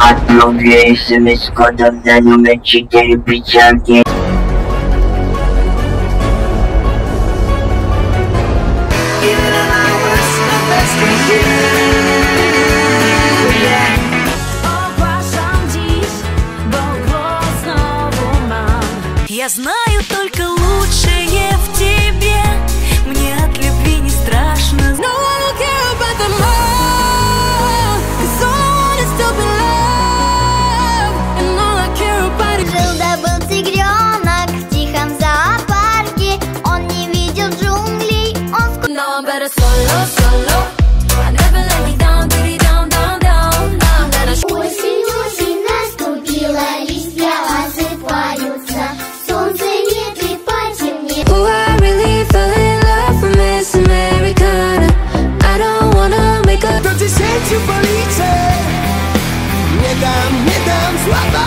Отправляй смс кодом на номер 4 печатки. Even at my solo, solo I never let me down, baby, down, down, down Now I'm gonna Осень, осень наступила, листья осыпаются Солнце нет и потемнело Oh, I really fell in love from Miss Americana I don't wanna make a To tysięciu policzę Nie dam, nie dam słaba